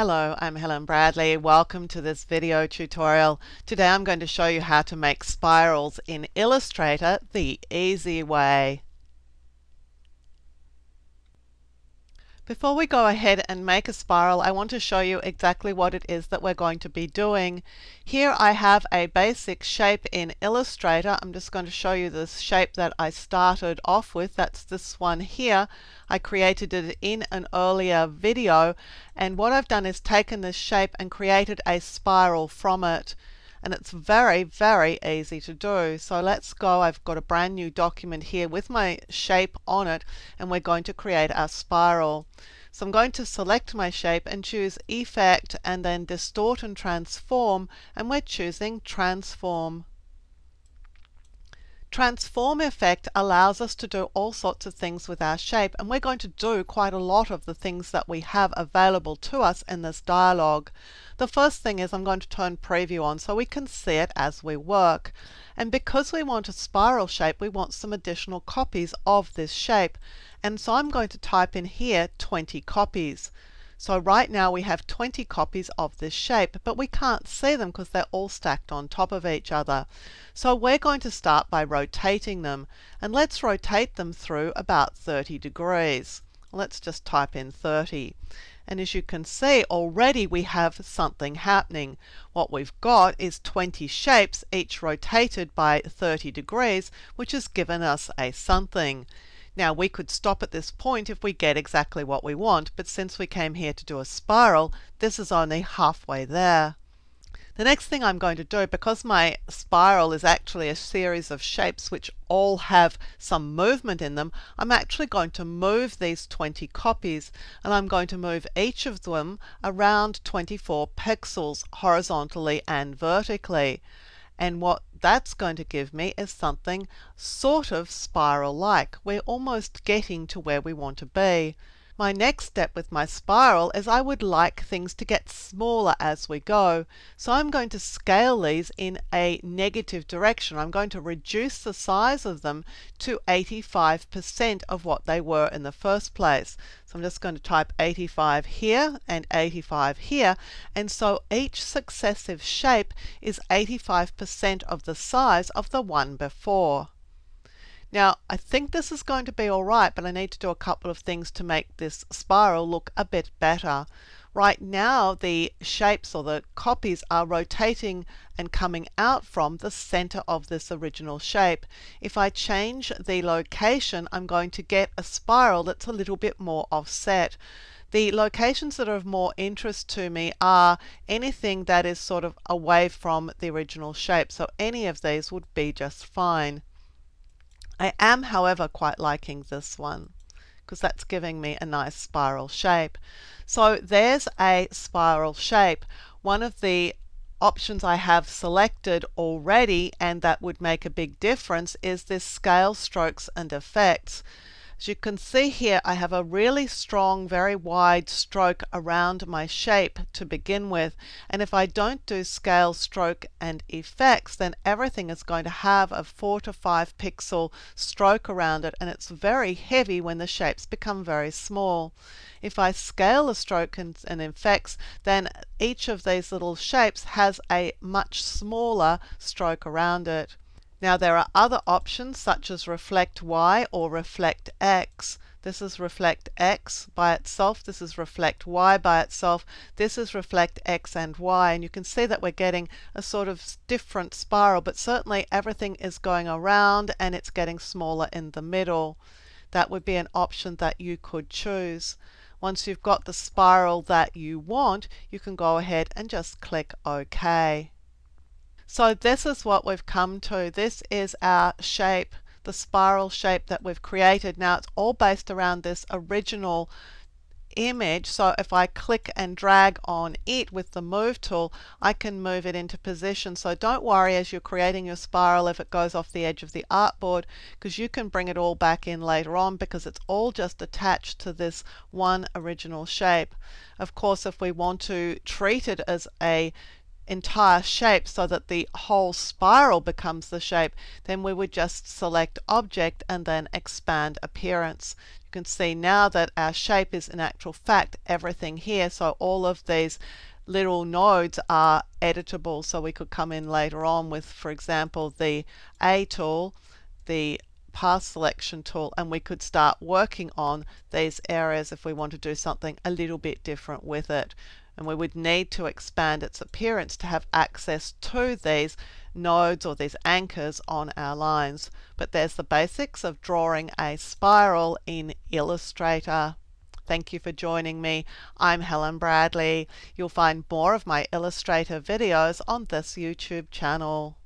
Hello, I'm Helen Bradley. Welcome to this video tutorial. Today I'm going to show you how to make spirals in Illustrator the easy way. Before we go ahead and make a spiral, I want to show you exactly what it is that we're going to be doing. Here I have a basic shape in Illustrator. I'm just going to show you the shape that I started off with. That's this one here. I created it in an earlier video and what I've done is taken this shape and created a spiral from it and it's very very easy to do. So let's go. I've got a brand new document here with my shape on it and we're going to create our spiral. So I'm going to select my shape and choose effect and then distort and transform and we're choosing transform Transform effect allows us to do all sorts of things with our shape and we're going to do quite a lot of the things that we have available to us in this dialog. The first thing is I'm going to turn preview on so we can see it as we work. And because we want a spiral shape, we want some additional copies of this shape. And so I'm going to type in here 20 copies. So right now we have 20 copies of this shape, but we can't see them because they're all stacked on top of each other. So we're going to start by rotating them, and let's rotate them through about 30 degrees. Let's just type in 30. And as you can see, already we have something happening. What we've got is 20 shapes, each rotated by 30 degrees, which has given us a something. Now we could stop at this point if we get exactly what we want, but since we came here to do a spiral, this is only halfway there. The next thing I'm going to do, because my spiral is actually a series of shapes which all have some movement in them, I'm actually going to move these 20 copies and I'm going to move each of them around 24 pixels horizontally and vertically. And what that's going to give me is something sort of spiral-like. We're almost getting to where we want to be. My next step with my spiral is I would like things to get smaller as we go. So I'm going to scale these in a negative direction. I'm going to reduce the size of them to 85% of what they were in the first place. So I'm just going to type 85 here and 85 here. And so each successive shape is 85% of the size of the one before. Now, I think this is going to be all right, but I need to do a couple of things to make this spiral look a bit better. Right now, the shapes or the copies are rotating and coming out from the center of this original shape. If I change the location, I'm going to get a spiral that's a little bit more offset. The locations that are of more interest to me are anything that is sort of away from the original shape. So any of these would be just fine. I am, however, quite liking this one because that's giving me a nice spiral shape. So there's a spiral shape. One of the options I have selected already and that would make a big difference is this scale strokes and effects. As you can see here, I have a really strong, very wide stroke around my shape to begin with. And if I don't do scale, stroke, and effects, then everything is going to have a 4 to 5 pixel stroke around it. And it's very heavy when the shapes become very small. If I scale the stroke and, and effects, then each of these little shapes has a much smaller stroke around it. Now there are other options such as reflect Y or reflect X. This is reflect X by itself. This is reflect Y by itself. This is reflect X and Y. And you can see that we're getting a sort of different spiral, but certainly everything is going around and it's getting smaller in the middle. That would be an option that you could choose. Once you've got the spiral that you want, you can go ahead and just click OK. So this is what we've come to. This is our shape, the spiral shape that we've created. Now it's all based around this original image. So if I click and drag on it with the move tool, I can move it into position. So don't worry as you're creating your spiral if it goes off the edge of the artboard because you can bring it all back in later on because it's all just attached to this one original shape. Of course, if we want to treat it as a entire shape so that the whole spiral becomes the shape, then we would just select object and then expand appearance. You can see now that our shape is in actual fact everything here. So all of these little nodes are editable. So we could come in later on with, for example, the A tool, the path selection tool, and we could start working on these areas if we want to do something a little bit different with it. And we would need to expand its appearance to have access to these nodes or these anchors on our lines. But there's the basics of drawing a spiral in Illustrator. Thank you for joining me. I'm Helen Bradley. You'll find more of my Illustrator videos on this YouTube channel.